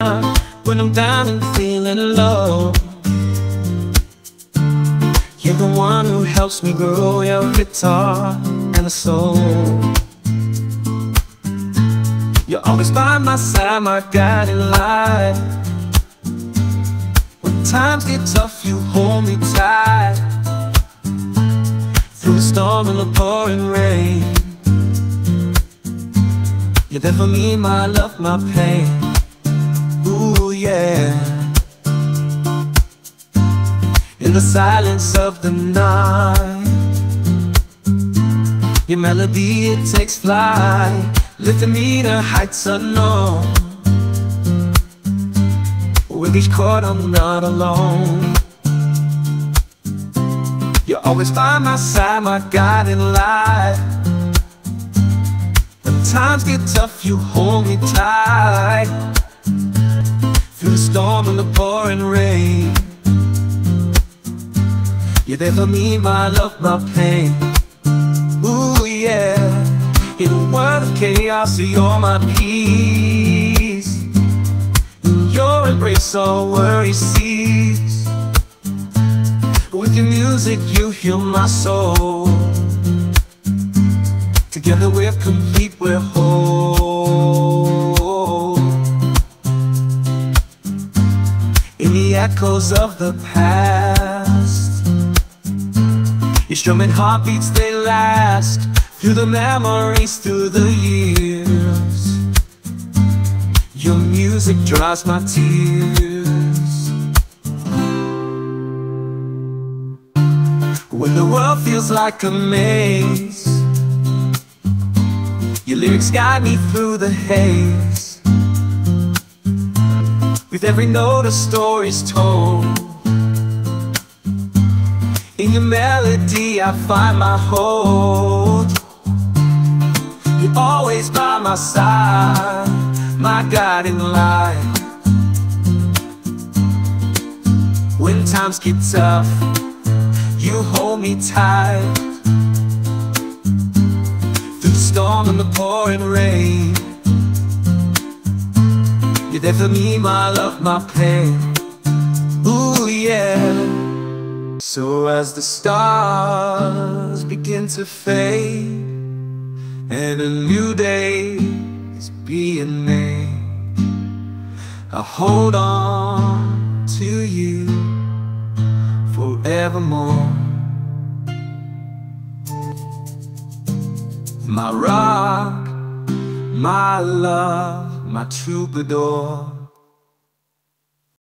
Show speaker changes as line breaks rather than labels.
when I'm down and feeling low. You're the one who helps me grow your guitar and a soul. You're always by my side, my guiding light. When times get tough, you hold me tight. Through the storm and the pouring rain. You're there for me, my love, my pain. Yeah. In the silence of the night, your melody it takes flight, lifting me to heights unknown. With each chord, I'm not alone. You're always by my side, my guiding light. When times get tough, you hold me tight. Through the storm and the pouring rain. You're there for me, my love, my pain. Ooh, yeah. In a world of chaos, you're my peace. In your embrace, all worry cease. With your music, you heal my soul. Together we're complete, we're whole. The echoes of the past, your strumming heartbeats they last through the memories, through the years. Your music dries my tears. When the world feels like a maze. Your lyrics guide me through the haze With every note a story's told. In your melody I find my hope You're always by my side My guiding light. When times get tough You hold me tight. Through the storm and the pouring rain You're there for me, my love, my pain. Ooh, yeah. So as the stars begin to fade And a new day is being made I hold on to you forevermore. My rock, my love, my troubadour